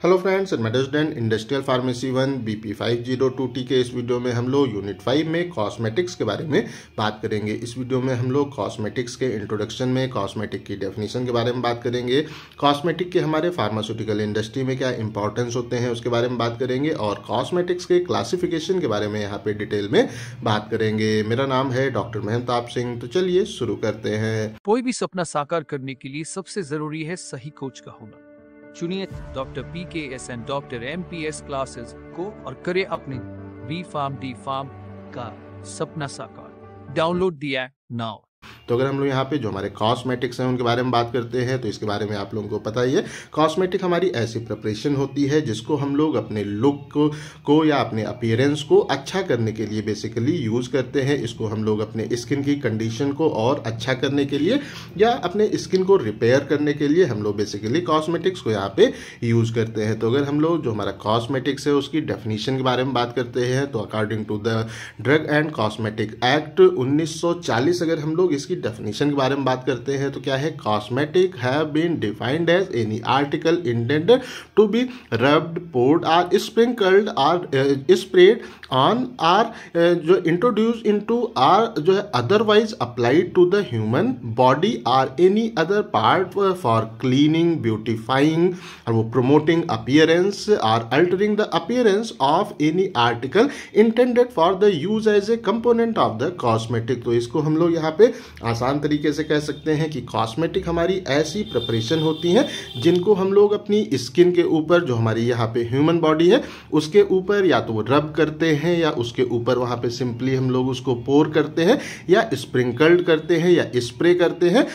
Hello friends मेडोजडेंट industrial pharmacy one B P five zero two T के इस video में हम लोग यूनिट फाइव में कॉस्मेटिक्स के बारे में बात करेंगे। इस वीडियो में हम लोग कॉस्मेटिक्स के इंट्रोडक्शन में कॉस्मेटिक की डेफिनेशन के बारे में बात करेंगे। कॉस्मेटिक के हमारे फार्मास्यूटिकल इंडस्ट्री में क्या इंपॉर्टेंस होते हैं, उसके बारे में बात करेंगे और कॉस्मेटिक्स के क्लासिफिकेशन के बारे में यहाँ पे डिटेल में बात करेंगे। मेरा नाम है डॉक्टर महताब सिंह तो चलिए शुरू करते हैं। कोई भी सपना साकार करने के लिए सबसे ज़रूरी है सही कोच का होना। चुनिए doctor P K S and doctor M P S classes को और करे अपने बी फार्म डी फार्म का सपना साकार। डाउनलोड दिया नाउ तो अगर हम लोग यहाँ पे जो हमारे कॉस्मेटिक्स हैं उनके बारे में बात करते हैं तो इसके बारे में आप लोगों को पता ही है। कॉस्मेटिक हमारी ऐसी प्रिपरेशन होती है जिसको हम लोग अपने लुक को, को या अपने अपियरेंस को अच्छा करने के लिए बेसिकली यूज़ करते हैं। इसको हम लोग अपने स्किन की कंडीशन को और अच्छा करने के लिए या अपने स्किन को रिपेयर करने के लिए हम लोग बेसिकली कॉस्मेटिक्स को यहाँ पे यूज़ करते हैं। तो अगर हम लोग जो हमारा कॉस्मेटिक्स है उसकी डेफिनीशन के बारे में बात करते हैं तो according to the drug and cosmetic act उन्नीस सौ चालीस अगर हम लोग इसकी डेफिनेशन के बारे में बात करते हैं तो क्या है? Cosmetic have been defined as any article intended to be rubbed poured or sprinkled or spread on or जो इंट्रोड्यूस इनटू आर जो है otherwise applied to the human body or any other part for cleaning beautifying और वो promoting appearance or altering the appearance of any article intended for the use as a component of the cosmetic तो इसको हम लोग यहाँ पे आसान तरीके से कह सकते हैं कि कॉस्मेटिक हमारी ऐसी प्रिपरेशन होती हैं जिनको हम लोग अपनी स्किन के ऊपर, जो हमारी यहाँ पे ह्यूमन बॉडी है, उसके ऊपर या तो वो रब करते हैं या उसके ऊपर वहाँ पे सिंपली हम लोग उसको पोर करते हैं या स्प्रिंकल्ड करते हैं या स्प्रे करते हैं।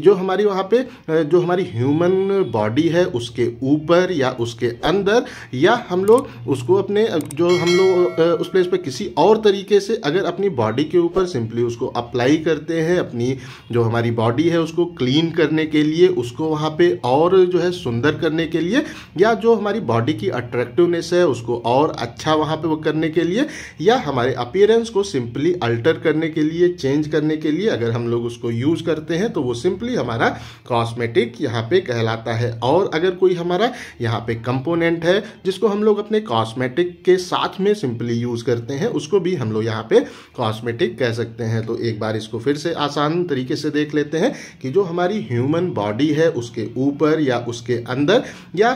जो हमारी वहाँ पे, जो हमारी ह्यूमन बॉडी है, उसके ऊपर या उसके अंदर, या हम लोग उसको अपने, जो हम लोग उस प्लेस पे किसी और तरीके से अगर अपनी बॉडी के ऊपर सिंपली उसको अप्लाई करते हैं अपनी जो हमारी बॉडी है, उसको क्लीन करने के लिए, उसको वहाँ पे और जो है सुंदर करने के लिए, या जो हमारी बॉडी की अट्रैक्टिवनेस है, उसको और अच्छा वहाँ पे वो करने के लिए, या हमारे अपियरेंस को सिंपली अल्टर करने के लिए चेंज करने के लिए, अगर हम लोग उसको यूज़ करते हैं तो वो सिंपली हमारा कॉस्मेटिक यहाँ पे कहलाता है। और अगर कोई हमारा यहाँ पे कंपोनेंट है, जिसको हम लोग अपने कॉस्मेटिक के साथ में सिंपली यूज़ करते हैं, उसको भी हम लोग यहाँ पे कॉस्मेटिक कह सकते हैं। तो एक बार इसको फिर से आसान तरीके से देख लेते हैं कि जो हमारी ह्यूमन बॉडी है, उसके ऊपर या उसके अंदर, या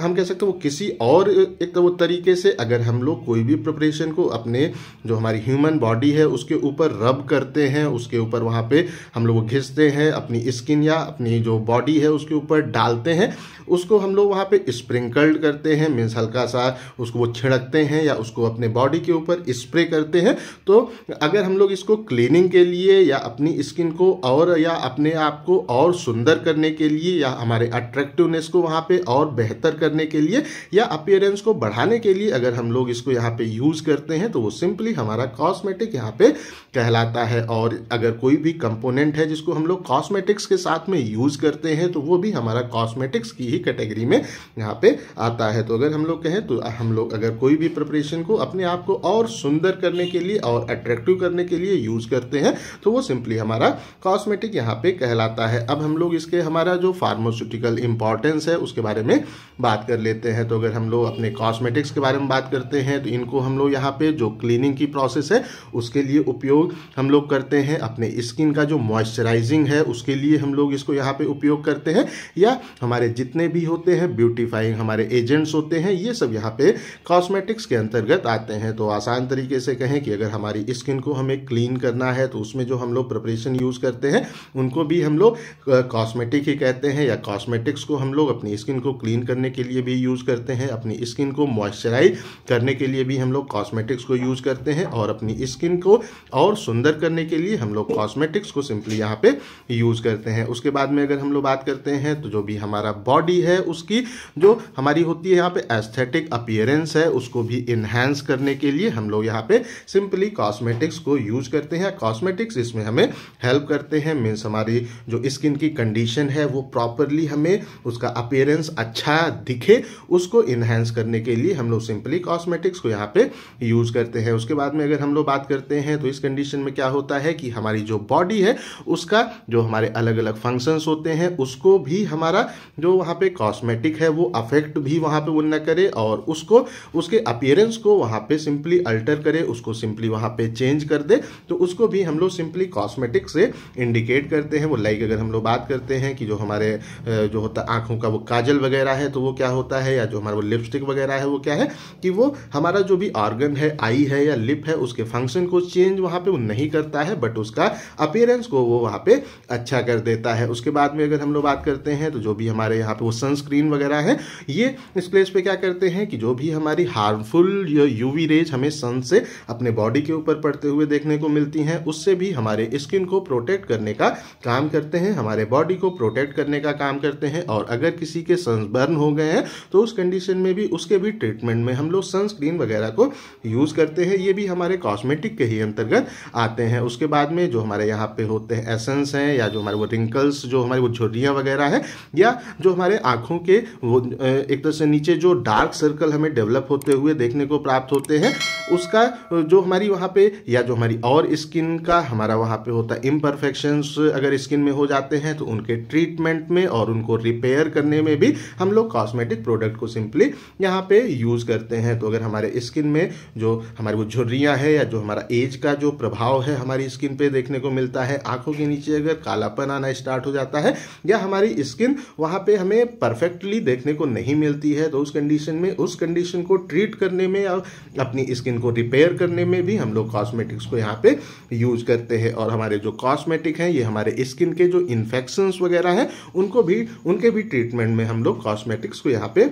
हम कह सकते हैं वो किसी और, एक तो वो तरीके से अगर हम लोग कोई भी प्रिपरेशन को अपने जो हमारी ह्यूमन बॉडी है, उसके ऊपर रब करते हैं, उसके ऊपर वहाँ पे हम लोग घिसते हैं, अपनी स्किन या अपनी जो बॉडी है, उसके ऊपर डालते हैं, उसको हम लोग वहाँ पे स्प्रिंकल्ड करते हैं मीन्स हल्का सा उसको वो छिड़कते हैं या उसको अपने बॉडी के ऊपर स्प्रे करते हैं तो अगर हम लोग इसको क्लीनिंग के लिए या अपनी स्किन को और या अपने आप को और सुंदर करने के लिए या हमारे अट्रैक्टिवनेस को वहाँ पे और बेहतर करने के लिए या अपियरेंस को बढ़ाने के लिए अगर हम लोग इसको यहाँ पे यूज़ करते हैं तो वो सिंपली हमारा कॉस्मेटिक यहाँ पे कहलाता है। और अगर कोई भी कंपोनेंट है जिसको हम लोग कॉस्मेटिक्स के साथ में यूज़ करते हैं तो वो भी हमारा कॉस्मेटिक्स की ही कैटेगरी में यहाँ पे आता है। तो अगर हम लोग कहें तो हम लोग अगर कोई भी प्रिपरेशन को अपने आप को और सुंदर करने के लिए और अट्रैक्टिव करने के लिए यूज़ करते हैं तो वो सिंपली हमारा कॉस्मेटिक यहाँ पे कहलाता है। अब हम लोग इसके हमारा जो फार्मास्यूटिकल इंपॉर्टेंस है, उसके बारे में बात कर लेते हैं। तो अगर हम लोग अपने कॉस्मेटिक्स के बारे में बात करते हैं तो इनको हम लोग यहाँ पे जो क्लीनिंग की प्रोसेस है, उसके लिए उपयोग हम लोग करते हैं। अपने स्किन का जो मॉइस्चराइजिंग है, उसके लिए हम लोग इसको यहाँ पे उपयोग करते हैं। या हमारे जितने भी होते हैं ब्यूटीफाइंग हमारे एजेंट्स होते हैं, ये सब यहाँ पे कॉस्मेटिक्स के अंतर्गत आते हैं। तो आसान तरीके से कहें कि अगर हमारी स्किन को हमें क्लीन करना है तो उसमें जो हम लोग प्रिपरेशन यूज़ करते हैं, उनको भी हम लोग कॉस्मेटिक ही कहते हैं या कॉस्मेटिक्स को हम लोग अपनी स्किन को क्लीन करने के लिए भी यूज़ करते हैं, अपनी स्किन को मॉइस्चराइज करने के लिए भी हम लोग कॉस्मेटिक्स को यूज़ करते हैं और अपनी स्किन को और सुंदर करने के लिए हम लोग कॉस्मेटिक्स को सिंपली यहाँ पे यूज़ करते हैं। उसके बाद में अगर हम लोग बात करते हैं तो जो भी हमारा बॉडी है, उसकी जो हमारी होती है यहाँ पे एस्थेटिक अपियरेंस है, उसको भी इन्हेंस करने के लिए हम लोग यहाँ पे सिंपली कॉस्मेटिक्स को यूज़ करते हैं। कॉस्मेटिक्स इसमें हमें हेल्प करते हैं मीन्स हमारी जो स्किन की कंडीशन है, वो प्रॉपरली हमें उसका अपियरेंस अच्छा दिखे, उसको इन्हेंस करने के लिए हम लोग सिंपली कॉस्मेटिक्स को यहाँ पे यूज़ करते हैं। उसके बाद में अगर हम लोग बात करते हैं तो इस कंडीशन में क्या होता है कि हमारी जो बॉडी है, उसका जो हमारे अलग अलग फ़ंक्शंस होते हैं, उसको भी हमारा जो वहाँ पे कॉस्मेटिक है, वो अफेक्ट भी वहाँ पे वो न करे और उसको, उसके अपियरेंस को वहाँ पे सिंपली अल्टर करे, उसको सिंपली वहाँ पे चेंज कर दे तो उसको भी हम लोग सिंपली कॉस्मेटिक से इंडिकेट करते हैं, वो लाइक अगर हम लोग बात करते हैं कि जो हमारे जो होता है आँखों का वो काजल वगैरह है तो वो क्या होता है, या जो हमारा वो लिपस्टिक वगैरह है, वो क्या है कि वो हमारा जो भी ऑर्गन है आई है या लिप है, उसके फ़ंक्शन को चेंज वहाँ पे वो नहीं करता है बट उसका अपियरेंस को वो वहाँ पे अच्छा कर देता है। उसके बाद में अगर हम लोग बात करते हैं तो जो भी हमारे यहाँ पे वो सनस्क्रीन वगैरह है, ये इस प्लेस पे क्या करते हैं कि जो भी हमारी हार्मफुल यूवी रेज हमें सन से अपने बॉडी के ऊपर पड़ते हुए देखने को मिलती हैं, उससे भी हमारे स्किन को प्रोटेक्ट करने का काम करते हैं, हमारे बॉडी को प्रोटेक्ट करने का काम करते हैं और अगर किसी के सनबर्न हो गए हैं तो उस कंडीशन में भी, उसके भी ट्रीटमेंट में हम लोग सनस्क्रीन वगैरह को यूज़ करते हैं। ये भी हमारे कॉस्मेटिक के ही अंतर्गत आते हैं। उसके बाद में जो हमारे यहाँ पे होते हैं एसेंस हैं, या जो हमारे वो रिंकल्स जो हमारी वो झुर्रियाँ वगैरह है, या जो हमारे आँखों के वो एक तरह से नीचे जो डार्क सर्कल हमें डेवलप होते हुए देखने को प्राप्त होते हैं, उसका जो हमारी वहाँ पे, या जो हमारी और स्किन का, हमारा वहाँ पे होता है। इम्परफेक्शंस अगर स्किन में हो जाते हैं तो उनके ट्रीटमेंट में और उनको रिपेयर करने में भी हम लोग कॉस्मेटिक प्रोडक्ट को सिंपली यहाँ पे यूज़ करते हैं। तो अगर हमारे स्किन में जो हमारी वो झुर्रियाँ है या जो हमारा एज का जो प्रभाव है हमारी स्किन पे देखने को मिलता है, आँखों के नीचे अगर कालापन आना स्टार्ट हो जाता है या हमारी स्किन वहाँ पे हमें परफेक्टली देखने को नहीं मिलती है तो उस कंडीशन में, उस कंडीशन को ट्रीट करने में या अपनी स्किन को रिपेयर करने में भी हम लोग कॉस्मेटिक्स को यहाँ पे यूज़ करते हैं। और हमारे जो कॉस्मेटिक हैं, ये हमारे स्किन के जो इन्फेक्शंस वगैरह हैं, उनको भी, उनके भी ट्रीटमेंट में हम लोग कॉस्मेटिक्स को यहाँ पे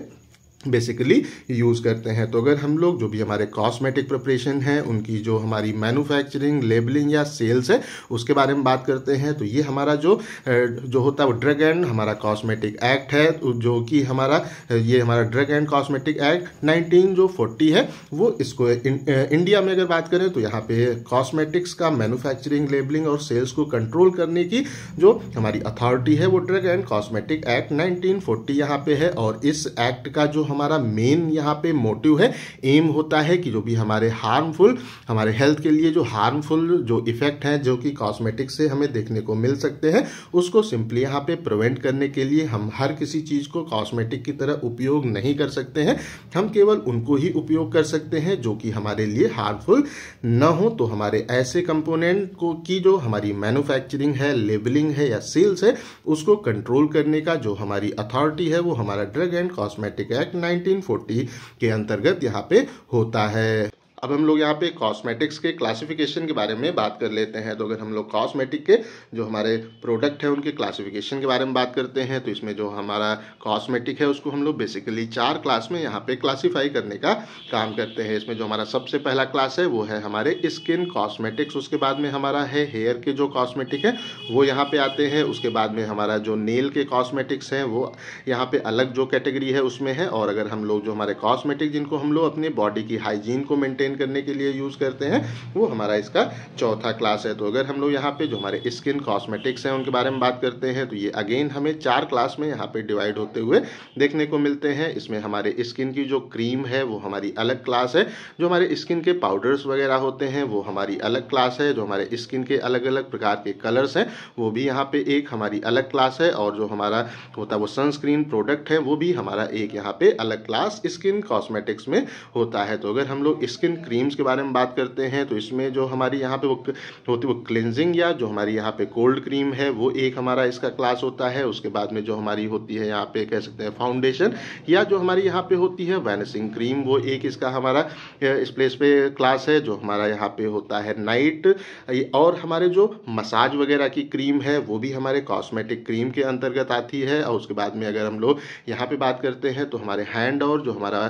बेसिकली यूज़ करते हैं। तो अगर हम लोग जो भी हमारे कॉस्मेटिक प्रिपरेशन है उनकी जो हमारी मैन्युफैक्चरिंग लेबलिंग या सेल्स है उसके बारे में बात करते हैं तो ये हमारा जो जो होता है वो ड्रग एंड हमारा कॉस्मेटिक एक्ट है जो कि हमारा ये हमारा ड्रग एंड कॉस्मेटिक एक्ट 19 जो 40 है वो इसको इन, इंडिया में अगर बात करें तो यहाँ पे कॉस्मेटिक्स का मैन्युफैक्चरिंग लेबलिंग और सेल्स को कंट्रोल करने की जो हमारी अथॉरिटी है वो ड्रग एंड कॉस्मेटिक एक्ट 1940 यहाँ पे है और इस एक्ट का जो हमारा मेन यहाँ पे मोटिव है एम होता है कि जो भी हमारे हार्मफुल हमारे हेल्थ के लिए जो हार्मफुल जो इफ़ेक्ट हैं, जो कि कॉस्मेटिक से हमें देखने को मिल सकते हैं, उसको सिंपली यहाँ पे प्रिवेंट करने के लिए हम हर किसी चीज़ को कॉस्मेटिक की तरह उपयोग नहीं कर सकते हैं। हम केवल उनको ही उपयोग कर सकते हैं जो कि हमारे लिए हार्मफुल न हो तो हमारे ऐसे कंपोनेंट को की जो हमारी मैन्युफैक्चरिंग है लेबलिंग है या सेल्स है, उसको कंट्रोल करने का जो हमारी अथॉरिटी है, वो हमारा ड्रग एंड कॉस्मेटिक एक्ट 1940 के अंतर्गत यहाँ पे होता है। अब हम लोग यहाँ पे कॉस्मेटिक्स के क्लासिफिकेशन के बारे में बात कर लेते हैं। तो अगर हम लोग कॉस्मेटिक के, जो हमारे प्रोडक्ट है, उनके क्लासिफिकेशन के बारे में बात करते हैं तो इसमें जो हमारा कॉस्मेटिक है, उसको हम लोग बेसिकली चार क्लास में यहाँ पे क्लासीफाई करने का काम करते हैं। इसमें जो हमारा सबसे पहला क्लास है, वो है हमारे स्किन कॉस्मेटिक्स उसके बाद में हमारा है हेयर के जो कॉस्मेटिक है, वो यहाँ पे आते हैं। उसके बाद में हमारा जो नेल के कॉस्मेटिक्स हैं, वो यहाँ पे अलग जो कैटेगरी है, उसमें है। और अगर हम लोग जो हमारे कॉस्मेटिक जिनको हम लोग अपने बॉडी की हाइजीन को मेंटेन करने के लिए यूज़ करते हैं, वो हमारा इसका चौथा क्लास है। तो अगर हम लोग यहाँ पे जो हमारे स्किन कॉस्मेटिक्स हैं, उनके बारे में बात करते हैं तो ये अगेन हमें चार क्लास में यहाँ पे डिवाइड होते हुए देखने को मिलते हैं। इसमें हमारे स्किन की जो क्रीम है, वो हमारी अलग क्लास है। जो हमारे स्किन के पाउडर्स वगैरह होते हैं, वो हमारी अलग क्लास है। जो हमारे स्किन के अलग अलग प्रकार के कलर्स हैं, वो भी यहाँ पे एक हमारी अलग क्लास है। और जो हमारा होता है, वो सनस्क्रीन प्रोडक्ट है, वो भी हमारा एक यहाँ पे अलग क्लास स्किन कॉस्मेटिक्स में होता है। तो अगर हम लोग स्किन क्रीम्स के बारे में बात करते हैं तो इसमें जो हमारी यहाँ पे वो होती है वो क्लिनजिंग या जो हमारी यहाँ पे कोल्ड क्रीम है, वो एक हमारा इसका क्लास होता है। उसके बाद में जो हमारी होती है यहाँ पे कह सकते हैं फाउंडेशन या जो हमारी यहाँ पे होती है वैनिसिंग क्रीम वो एक इसका हमारा इस प्लेस पे क्लास है, जो हमारा यहाँ पे होता है नाइट और हमारे जो मसाज वगैरह की क्रीम है, वो भी हमारे कॉस्मेटिक क्रीम के अंतर्गत आती है। और उसके बाद में अगर हम लोग यहाँ पे बात करते हैं तो हमारे हैंड और जो हमारा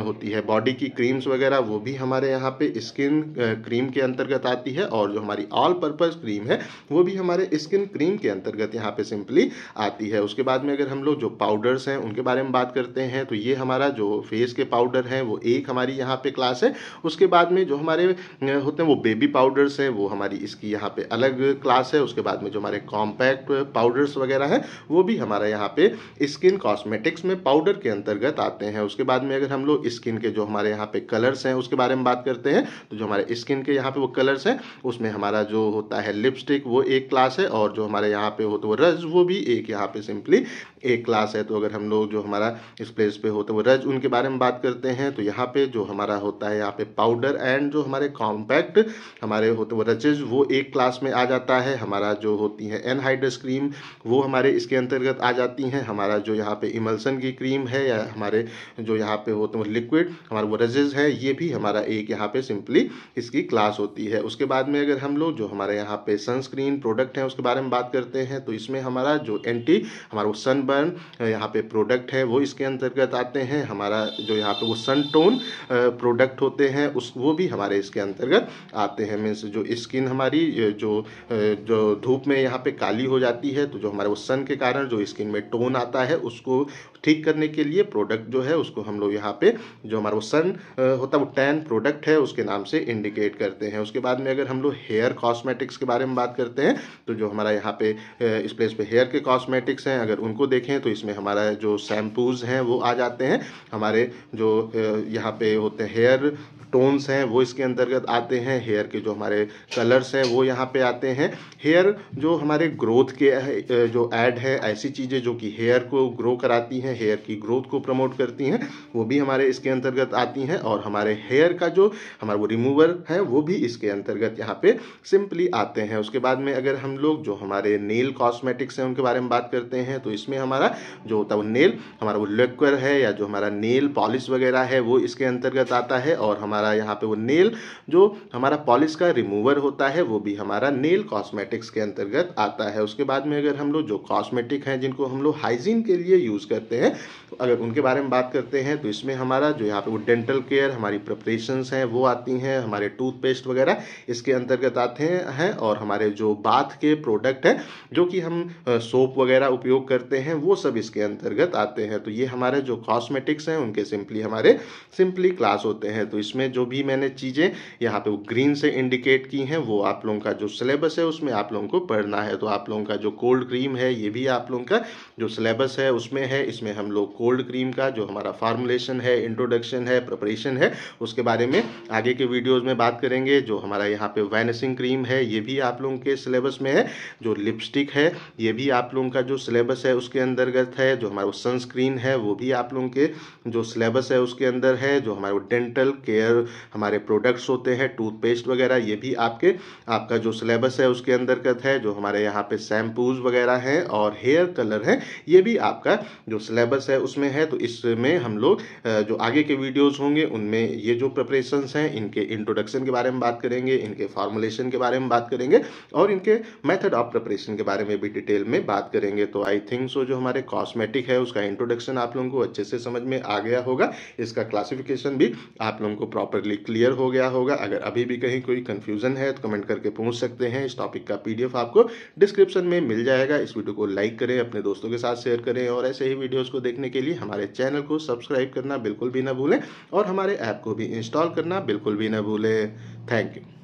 होती है बॉडी की क्रीम्स वगैरह, वो भी हमारे यहाँ पे स्किन क्रीम के अंतर्गत आती है और जो हमारी ऑल पर्पज क्रीम है, वो भी हमारे स्किन क्रीम के अंतर्गत यहाँ पे सिंपली आती है। उसके बाद में अगर हम लोग जो पाउडर्स हैं, उनके बारे में बात करते हैं तो ये हमारा जो फेस के पाउडर हैं, वो एक हमारी यहाँ पे क्लास है। उसके बाद में जो हमारे होते हैं वो बेबी पाउडर्स हैं, वो हमारी इसकी यहाँ पे अलग क्लास है। उसके बाद में जो हमारे कॉम्पैक्ट पाउडर्स वगैरह हैं, वो भी हमारा यहाँ पे स्किन कॉस्मेटिक्स में पाउडर के अंतर्गत आते हैं। उसके बाद में अगर हम लोग स्किन के जो हमारे यहाँ पे कलर्स हैं, उसके बारे में बात करते हैं तो जो हमारे स्किन के यहाँ पे वो कलर्स हैं, उसमें हमारा जो होता है लिपस्टिक वो एक क्लास है, और जो हमारे यहाँ पे होता है वो रज वो भी एक यहाँ पे सिंपली एक क्लास है तो अगर हम लोग जो हमारा इस प्लेस पे होता है, वो रज, उनके बारे में बात करते हैं तो यहाँ पे जो हमारा होता है, यहाँ पे पाउडर एंड जो हमारे कॉम्पैक्ट हमारे होते हैं, वो रचेज वो एक क्लास में आ जाता है। हमारा जो होती है एनहाइड्रस क्रीम वो हमारे इसके अंतर्गत आ जाती हैं। हमारा जो यहाँ पे इमल्सन की क्रीम है, या हमारे जो यहाँ पे होते हैं लिक्विड हमारे वो रजेज है, ये भी हमारा एक यहाँ पे सिंपली इसकी क्लास होती है। उसके बाद में अगर हम लोग जो हमारे यहाँ पे सनस्क्रीन प्रोडक्ट है, उसके बारे में बात करते हैं तो इसमें हमारा जो एंटी हमारा वो सनबर्न यहाँ पे प्रोडक्ट है, वो इसके अंतर्गत आते हैं। हमारा जो यहाँ पे वो सन टोन प्रोडक्ट होते हैं, उस, वो भी हमारे इसके अंतर्गत आते हैं। मीन्स जो स्किन हमारी जो जो धूप में यहाँ पे काली हो जाती है तो जो हमारे वो सन के कारण जो स्किन में टोन आता है, उसको ठीक करने के लिए प्रोडक्ट जो है, उसको हम लोग यहाँ पे जो हमारा वो सन होता है, वो टैन प्रोडक्ट है, उसके नाम से इंडिकेट करते हैं। उसके बाद में अगर हम लोग हेयर कॉस्मेटिक्स के बारे में बात करते हैं तो जो हमारा यहाँ पे इस प्लेस पे हेयर के कॉस्मेटिक्स हैं, अगर उनको देखें तो इसमें हमारा जो शैम्पूज हैं, वो आ जाते हैं। हमारे जो यहाँ पे होते हैं हेयर टोन्स हैं, वो इसके अंतर्गत आते हैं। हेयर के जो हमारे कलर्स हैं, वो यहाँ पे आते हैं। हेयर जो हमारे ग्रोथ के जो ऐड है, ऐसी चीज़ें जो कि हेयर को ग्रो कराती हैं हेयर की ग्रोथ को प्रमोट करती हैं, वो भी हमारे इसके अंतर्गत आती हैं। और हमारे हेयर का जो हमारा वो रिमूवर है, वो भी इसके अंतर्गत यहाँ पे सिंपली आते हैं। उसके बाद में अगर हम लोग जो हमारे नेल कॉस्मेटिक्स हैं, उनके बारे में बात करते हैं तो इसमें हमारा जो होता है वो नेल हमारा वो लेक्वर है या जो हमारा नेल पॉलिश वगैरह है, वो इसके अंतर्गत आता है और हमारा यहाँ पे वो नेल जो हमारा पॉलिश का रिमूवर होता है, वो भी हमारा नेल कॉस्मेटिक्स के अंतर्गत आता है। उसके बाद में अगर हम लोग जो कॉस्मेटिक हैं, जिनको हम लोग हाइजीन के लिए यूज़ करते हैं तो अगर उनके बारे में बात करते हैं तो इसमें हमारा जो यहाँ पे वो डेंटल केयर हमारी प्रिपरेशन हैं, वो आती हैं, हमारे टूथपेस्ट वगैरह इसके अंतर्गत आते हैं और हमारे जो बाथ के प्रोडक्ट हैं, जो कि हम सोप वगैरह उपयोग करते हैं वो सब इसके अंतर्गत आते हैं। तो ये हमारे जो कॉस्मेटिक्स हैं, उनके सिंपली हमारे सिंपली क्लास होते हैं। तो इसमें जो भी मैंने चीज़ें यहाँ पे वो ग्रीन से इंडिकेट की हैं, वो आप लोगों का जो सिलेबस है, उसमें आप लोगों को पढ़ना है। तो आप लोगों का जो कोल्ड क्रीम है, ये भी आप लोगों का जो सिलेबस है, उसमें है। इसमें हम लोग कोल्ड क्रीम का जो हमारा फार्मुलेशन है इंट्रोडक्शन है प्रिपरेशन है, उसके बारे में आगे के वीडियोज़ में बात करेंगे। जो हमारा यहाँ पे वैनसिंग क्रीम है, ये भी आप लोगों के सिलेबस में है। जो लिपस्टिक है, ये भी आप लोगों का जो सिलेबस है, उसके अंतर्गत है, जो हमारा सनस्क्रीन है, वो भी आप लोगों के जो सिलेबस है उसके अंदर है, जो हमारे डेंटल केयर हमारे प्रोडक्ट्स होते हैं टूथपेस्ट वगैरह, ये भी आपके, आपका जो सिलेबस है उसके अंतर्गत है, जो हमारे यहाँ पे शैम्पूज वगैरह हैं और हेयर कलर है, ये भी आपका जो सिलेबस है उसमें है तो इसमें हम लोग जो आगे के वीडियोज़ होंगे, उनमें ये जो प्रिपरेशन हैं, इनके इंट्रोडक्शन के बारे में बात करेंगे, इनके फॉर्मुलेशन के बारे में बात करेंगे और इनके मेथड ऑफ़ प्रपरेशन के बारे में भी डिटेल में बात करेंगे तो आई थिंक सो हमारे कॉस्मेटिक है, उसका इंट्रोडक्शन आप लोगों को अच्छे से समझ में आ गया होगा। इसका क्लासिफिकेशन भी आप लोगों को प्रॉपरली क्लियर हो गया होगा। अगर अभी भी कहीं कोई कन्फ्यूज़न है तो कमेंट करके पूछ सकते हैं। इस टॉपिक का पीडीएफ आपको डिस्क्रिप्शन में मिल जाएगा। इस वीडियो को लाइक करें, अपने दोस्तों के साथ शेयर करें और ऐसे ही वीडियोज़ को देखने के लिए हमारे चैनल को सब्सक्राइब करना बिल्कुल भी ना भूलें और हमारे ऐप को भी इंस्टॉल करना बिल्कुल भी ना भूलें। Thank you